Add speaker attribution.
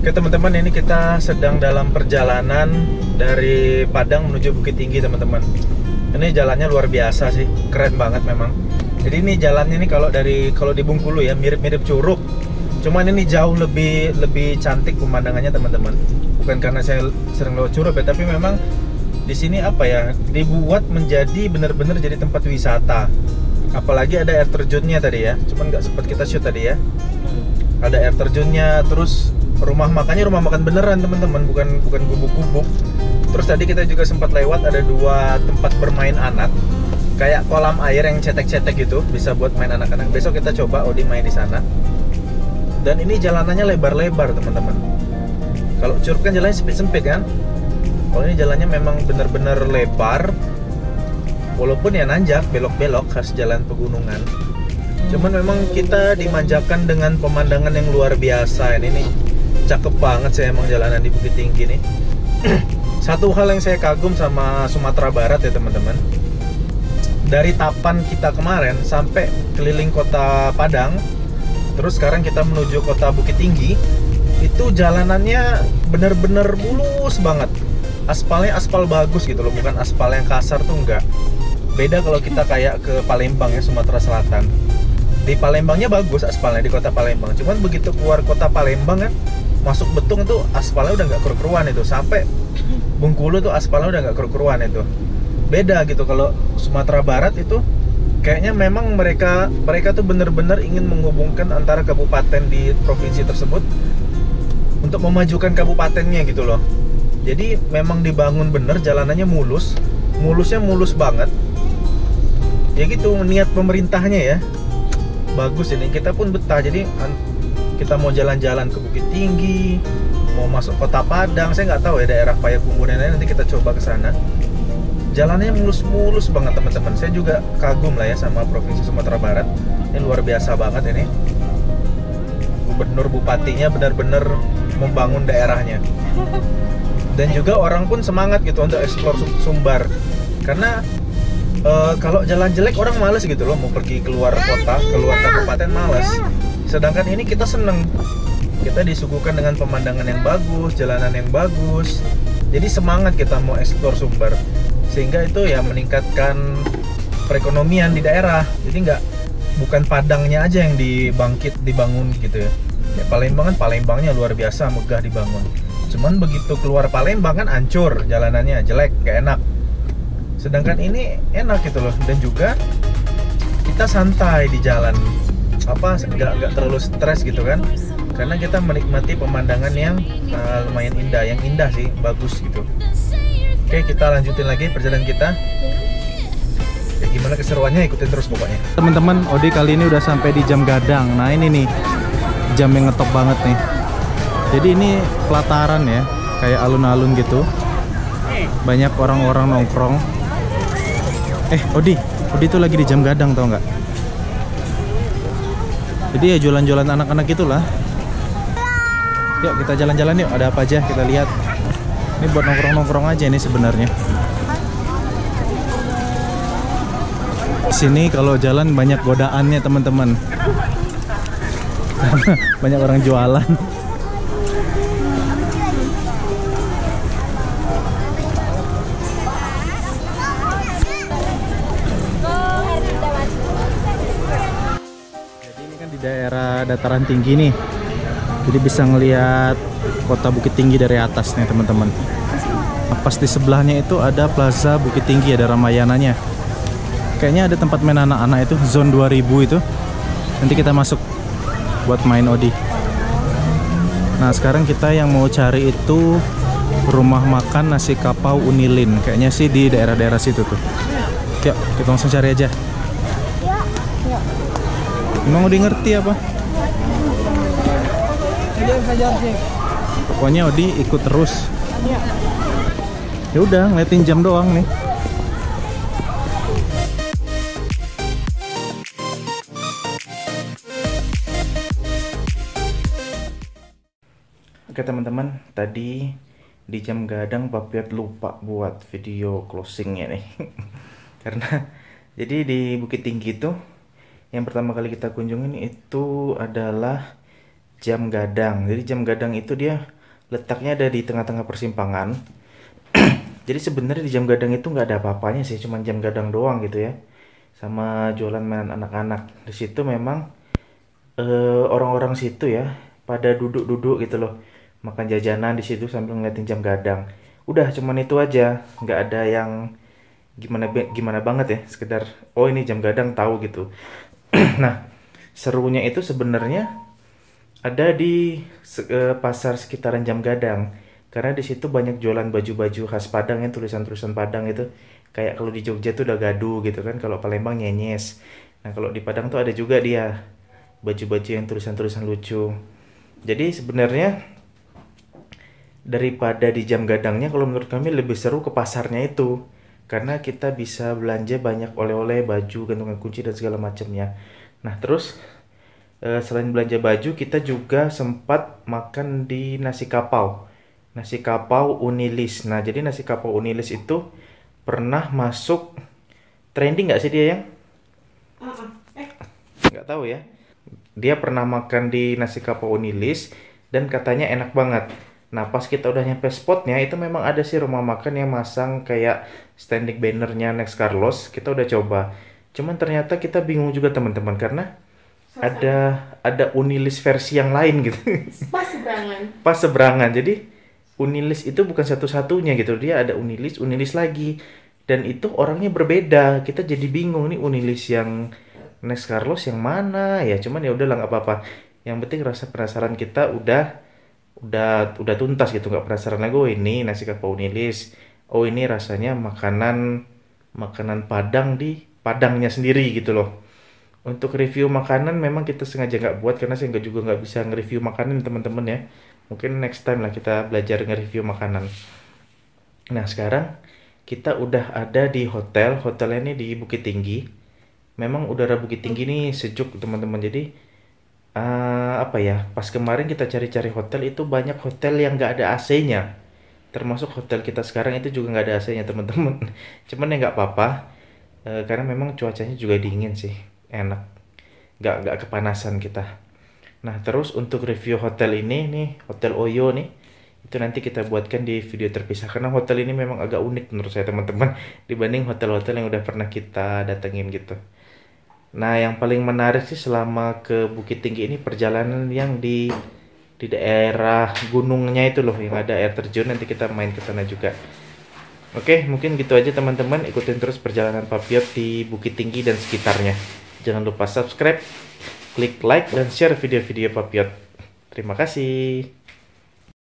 Speaker 1: Oke teman-teman, ini kita sedang dalam perjalanan dari Padang menuju Bukit Tinggi teman-teman. Ini jalannya luar biasa sih, keren banget memang. Jadi ini jalannya ini kalau dari kalau di Bungkulu ya mirip-mirip Curug. Cuman ini jauh lebih lebih cantik pemandangannya teman-teman. Bukan karena saya sering lewat Curug ya, tapi memang di sini apa ya dibuat menjadi benar-benar jadi tempat wisata. Apalagi ada air terjunnya tadi ya. Cuman nggak sempat kita shoot tadi ya. Ada air terjunnya, terus rumah makannya rumah makan beneran teman-teman. Bukan bukan gubuk-gubuk. Terus tadi kita juga sempat lewat ada dua tempat bermain anak. Kayak kolam air yang cetek-cetek gitu bisa buat main anak-anak. Besok kita coba Odi main di sana. Dan ini jalanannya lebar-lebar teman-teman. Kalau curug kan jalannya sempit-sempit kan? Kalau ini jalannya memang benar-benar lebar walaupun ya nanjak belok-belok khas jalan pegunungan. Cuman memang kita dimanjakan dengan pemandangan yang luar biasa ini nih cakep banget sih emang jalanan di Bukit Tinggi nih satu hal yang saya kagum sama Sumatera Barat ya teman-teman. Dari Tapan kita kemarin sampai keliling kota Padang terus sekarang kita menuju kota Bukit Tinggi itu jalanannya bener-bener mulus banget. Aspalnya aspal bagus gitu loh bukan aspal yang kasar tuh enggak. Beda kalau kita kayak ke Palembang ya Sumatera Selatan. Di Palembangnya bagus aspalnya di kota Palembang. Cuman begitu keluar kota Palembang kan masuk Betung itu aspalnya udah nggak keruan itu. Sampai Bengkulu tuh aspalnya udah nggak keruan itu. Beda gitu kalau Sumatera Barat itu kayaknya memang mereka mereka tuh bener-bener ingin menghubungkan antara kabupaten di provinsi tersebut untuk memajukan kabupatennya gitu loh. Jadi memang dibangun bener jalanannya mulus mulusnya mulus banget. Ya gitu niat pemerintahnya ya. Bagus ini kita pun betah. Jadi kita mau jalan-jalan ke Bukit Tinggi mau masuk kota Padang saya nggak tahu ya daerah Payakumbuh nanti kita coba ke sana. Jalannya mulus-mulus banget teman-teman. Saya juga kagum lah ya sama provinsi Sumatera Barat. Ini luar biasa banget ini. Gubernur bupatinya benar-benar membangun daerahnya. Dan juga orang pun semangat gitu untuk eksplor Sumbar. Karena e, kalau jalan jelek orang males gitu loh mau pergi keluar kota keluar kabupaten males sedangkan ini kita seneng. Kita disuguhkan dengan pemandangan yang bagus jalanan yang bagus. Jadi semangat kita mau eksplor Sumber. Sehingga itu ya meningkatkan perekonomian di daerah. Jadi nggak bukan Padangnya aja yang dibangkit dibangun gitu ya. Ya Palembang kan Palembangnya luar biasa megah dibangun. Cuman begitu keluar Palembang kan hancur jalanannya jelek gak enak. Sedangkan ini enak gitu loh. Dan juga kita santai di jalan apa nggak nggak terlalu stres gitu kan. Karena kita menikmati pemandangan yang uh, lumayan indah yang indah sih bagus gitu. Oke kita lanjutin lagi perjalanan kita. Ya gimana keseruannya ikutin terus pokoknya. Teman-teman Odi kali ini udah sampai di jam gadang. Nah ini nih jam yang ngetop banget nih. Jadi ini pelataran ya kayak alun-alun gitu. Banyak orang-orang nongkrong. Eh Odi Odi tuh lagi di jam gadang tau nggak jadi ya jualan-jualan anak-anak itulah yuk kita jalan-jalan yuk. Ada apa aja? Kita lihat. Ini buat nongkrong-nongkrong aja ini sebenarnya. Sini kalau jalan banyak godaannya teman-teman. Banyak orang jualan daerah dataran tinggi nih. Jadi bisa ngelihat kota Bukit Tinggi dari atas nih teman-teman. Pas di sebelahnya itu ada Plaza Bukit Tinggi ada Ramayananya. Kayaknya ada tempat main anak-anak itu zone 2000 itu. Nanti kita masuk buat main Odi. Nah sekarang kita yang mau cari itu rumah makan nasi kapau Unilin. Kayaknya sih di daerah-daerah situ tuh. Yuk kita langsung cari aja Emang udah ngerti apa? Pokoknya Odi ikut terus. Ya udah ngeliatin jam doang nih. Oke teman-teman, tadi di jam gadang Papiat lupa buat video closingnya nih. Karena jadi di Bukit Tinggi tuh yang pertama kali kita kunjungin itu adalah
Speaker 2: Jam Gadang. Jadi Jam Gadang itu dia letaknya ada di tengah-tengah persimpangan. Jadi sebenarnya di Jam Gadang itu nggak ada apa-apanya sih, cuma Jam Gadang doang gitu ya. Sama jualan mainan anak-anak. Di situ memang eh, orang-orang situ ya pada duduk-duduk gitu loh. Makan jajanan di situ sambil ngeliatin Jam Gadang. Udah cuman itu aja, nggak ada yang gimana gimana banget ya, sekedar oh ini Jam Gadang tahu gitu. nah, serunya itu sebenarnya ada di uh, pasar sekitaran Jam Gadang. Karena di situ banyak jualan baju-baju khas Padang yang tulisan-tulisan Padang itu. Kayak kalau di Jogja tuh udah gaduh gitu kan kalau Palembang nyenyes. Nah kalau di Padang tuh ada juga dia baju-baju yang tulisan-tulisan lucu. Jadi sebenarnya daripada di jam gadangnya kalau menurut kami lebih seru ke pasarnya itu karena kita bisa belanja banyak oleh-oleh baju gantungan kunci dan segala macamnya. Nah terus uh, selain belanja baju kita juga sempat makan di nasi kapau. Nasi kapau unilis. Nah jadi nasi kapau unilis itu pernah masuk trending nggak sih dia yang? Eh. nggak tahu ya. Dia pernah makan di nasi kapau unilis dan katanya enak banget Nah pas kita udah nyampe spotnya itu memang ada sih rumah makan yang masang kayak standing bannernya Next Carlos kita udah coba cuman ternyata kita bingung juga teman-teman karena ada ada Unilis versi yang lain gitu.
Speaker 3: Pas seberangan.
Speaker 2: Pas seberangan. Jadi Unilis itu bukan satu-satunya gitu. Dia ada Unilis, Unilis lagi. Dan itu orangnya berbeda. Kita jadi bingung nih Unilis yang Next Carlos yang mana ya. Cuman ya udahlah nggak apa-apa. Yang penting rasa penasaran kita udah udah udah tuntas gitu nggak penasaran lagi oh ini nasi kapau Unilis. Oh ini rasanya makanan makanan Padang di Padangnya sendiri gitu loh. Untuk review makanan memang kita sengaja nggak buat karena saya juga nggak bisa nge-review makanan teman-teman ya. Mungkin next time lah kita belajar nge-review makanan. Nah sekarang kita udah ada di hotel hotelnya ini di Bukit Tinggi. Memang udara Bukit Tinggi ini sejuk teman-teman jadi uh, apa ya pas kemarin kita cari-cari hotel itu banyak hotel yang nggak ada AC-nya termasuk hotel kita sekarang itu juga nggak ada AC-nya teman-teman. Cuman ya nggak apa-apa. Uh, karena memang cuacanya juga dingin sih enak. Nggak nggak kepanasan kita. Nah terus untuk review hotel ini nih hotel Oyo nih itu nanti kita buatkan di video terpisah. Karena hotel ini memang agak unik menurut saya teman-teman dibanding hotel-hotel yang udah pernah kita datengin gitu nah yang paling menarik sih selama ke Bukit Tinggi ini perjalanan yang di di daerah gunungnya itu loh yang ada air terjun nanti kita main ke sana juga Oke, mungkin gitu aja teman-teman. Ikutin terus perjalanan Papiot di Bukit Tinggi dan sekitarnya. Jangan lupa subscribe, klik like, dan share video-video Papiot. Terima kasih.